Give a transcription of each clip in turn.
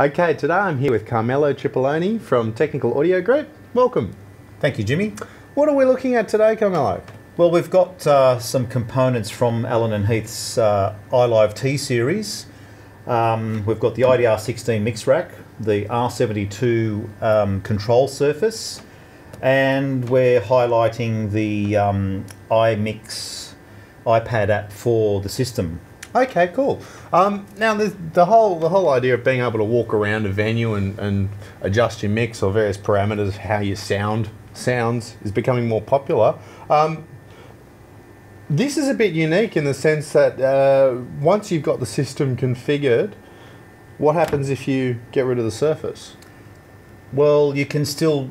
Okay, today I'm here with Carmelo Cipollone from Technical Audio Group. Welcome. Thank you, Jimmy. What are we looking at today, Carmelo? Well, we've got uh, some components from Allen and Heath's uh, iLive T series. Um, we've got the IDR16 mix rack, the R72 um, control surface, and we're highlighting the um, iMix iPad app for the system. Okay, cool. Um, now, the, the whole the whole idea of being able to walk around a venue and, and adjust your mix or various parameters, how your sound sounds, is becoming more popular. Um, this is a bit unique in the sense that uh, once you've got the system configured, what happens if you get rid of the surface? Well, you can still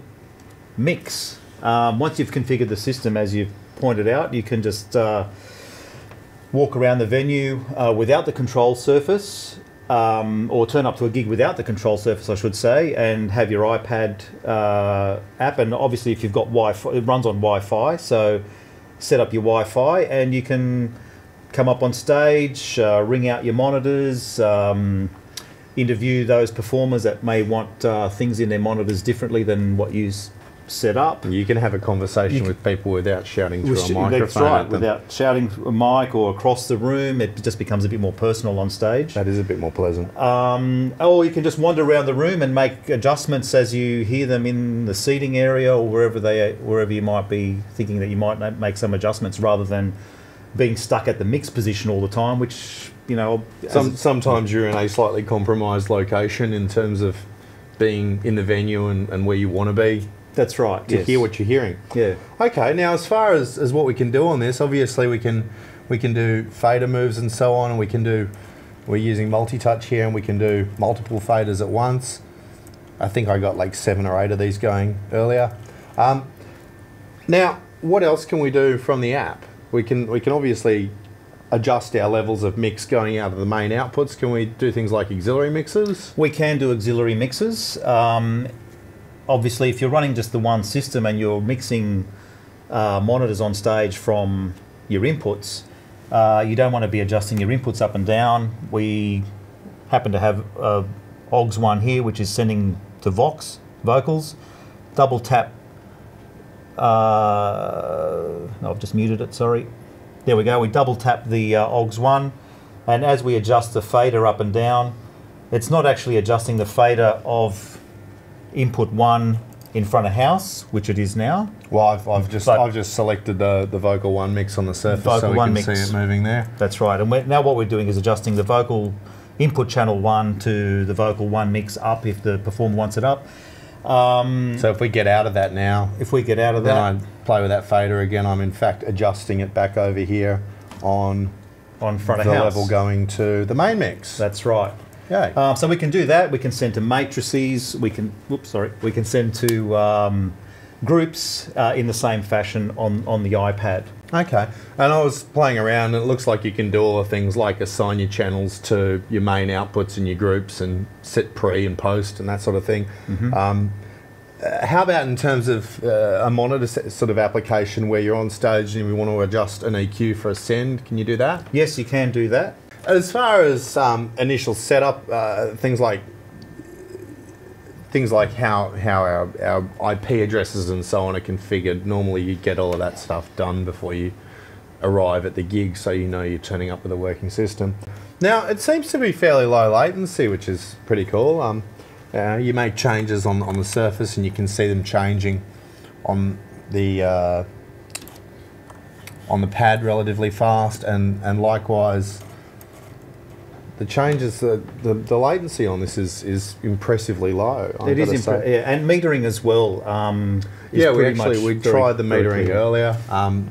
mix. Um, once you've configured the system, as you've pointed out, you can just uh, walk around the venue uh, without the control surface, um, or turn up to a gig without the control surface, I should say, and have your iPad uh, app. And obviously, if you've got Wi-Fi, it runs on Wi-Fi, so set up your Wi-Fi, and you can come up on stage, uh, ring out your monitors. Um, interview those performers that may want uh, things in their monitors differently than what you set up. You can have a conversation with people without shouting through a microphone. That's right, without shouting a mic or across the room. It just becomes a bit more personal on stage. That is a bit more pleasant. Um, or you can just wander around the room and make adjustments as you hear them in the seating area or wherever they wherever you might be thinking that you might make some adjustments rather than being stuck at the mix position all the time, which you know. Some, sometimes you're in a slightly compromised location in terms of being in the venue and, and where you want to be that's right. to yes. hear what you're hearing. Yeah. Okay, now as far as, as what we can do on this, obviously we can we can do fader moves and so on, and we can do we're using multi-touch here, and we can do multiple faders at once. I think I got like seven or eight of these going earlier. Um, now, what else can we do from the app? We can we can obviously adjust our levels of mix going out of the main outputs. Can we do things like auxiliary mixes? We can do auxiliary mixes. Um, obviously, if you're running just the one system and you're mixing uh, monitors on stage from your inputs, uh, you don't want to be adjusting your inputs up and down. We happen to have a OGS one here, which is sending to Vox vocals. Double tap. Uh, no, I've just muted it. Sorry. There we go. We double tap the uh, OGS one, and as we adjust the fader up and down, it's not actually adjusting the fader of input one in front of house, which it is now. Well, I've, I've just But- I've just selected the the vocal one mix on the surface, so we one can mix. see it moving there. That's right. And now what we're doing is adjusting the vocal input channel one to the vocal one mix up if the performer wants it up. Um, So if we get out of that now, if we get out of then that I play with that fader again. I'm in fact adjusting it back over here on on front the of house, level going to the main mix. that's right. Okay. Um, so we can do that. We can send to matrices. We can, whoops, sorry. We can send to um, groups uh, in the same fashion on, on the iPad. Okay. And I was playing around, and it looks like you can do all the things like assign your channels to your main outputs and your groups, and set pre and post and that sort of thing. Um, uh, how about in terms of uh, a monitor sort of application where you're on stage and we want to adjust an EQ for a send? Can you do that? Yes, you can do that. As far as um, initial setup, uh, things like things like how how our, our IP addresses and so on are configured. Normally, you get all of that stuff done before you arrive at the gig, so you know you're turning up with a working system. Now, it seems to be fairly low latency, which is pretty cool. Um, uh, you make changes on on the surface, and you can see them changing on the uh, on the pad relatively fast, and and likewise the changes, the, the, the latency on this is, is impressively low. I've It is impre- yeah, and metering as well. Um, is Yeah, we pretty actually much we tried the metering earlier, um,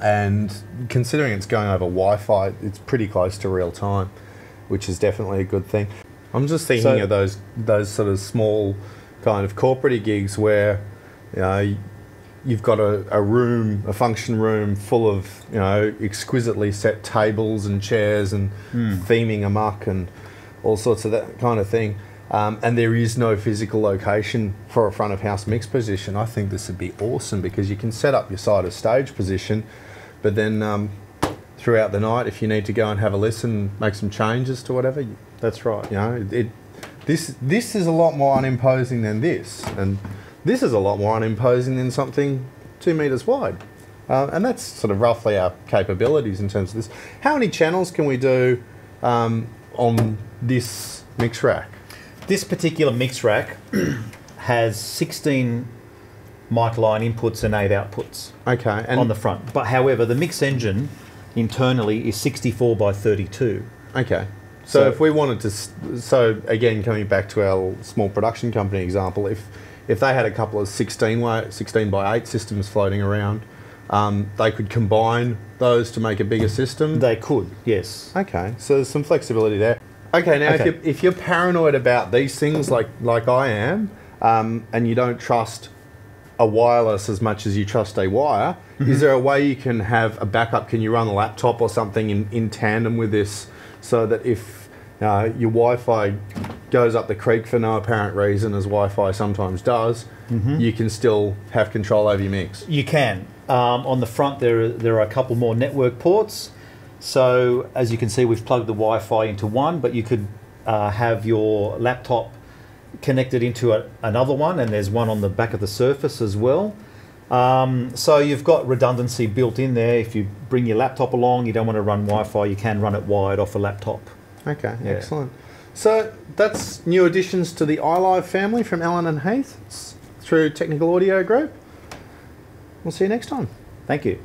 and considering it's going over Wi-Fi, it's pretty close to real time, which is definitely a good thing. I'm just thinking So- of those those sort of small kind of corporate gigs where you know you've got a, a room, a function room full of you know exquisitely set tables and chairs and theming amok and all sorts of that kind of thing. Um, and there is no physical location for a front of house mix position. I think this would be awesome because you can set up your side of stage position, but then um, throughout the night, if you need to go and have a listen, make some changes to whatever, That's right. you know, it, it this this is a lot more unimposing than this, and this is a lot more unimposing than something two meters wide. Uh, and that's sort of roughly our capabilities in terms of this. How many channels can we do um, on this mix rack? This particular mix rack has 16 mic line inputs and 8 outputs Okay, and on the front. But however, the mix engine internally is 64 by 32. Okay. So, So- if we wanted to, so again, coming back to our small production company example, if if they had a couple of 16 way, 16 by 8 systems floating around, um, they could combine those to make a bigger system. They could, yes. Okay, so there's some flexibility there. Okay, now if, you're, if you're paranoid about these things like, like I am, um, and you don't trust a wireless as much as you trust a wire, is there a way you can have a backup? Can you run a laptop or something in, in tandem with this so that if uh, your Wi Fi goes up the creek for no apparent reason, as Wi Fi sometimes does, you can still have control over your mix? You can. Um, on the front, there are, there are a couple more network ports. So as you can see, we've plugged the Wi-Fi into one, but you could uh, have your laptop connected into a, another one, and there's one on the back of the Surface as well. Um, so you've got redundancy built in there. If you bring your laptop along, you don't want to run Wi-Fi, you can run it wired off a laptop. Okay, Yeah. excellent. So that's new additions to the iLive family from Allen and Heath through Technical Audio Group. We'll see you next time. Thank you.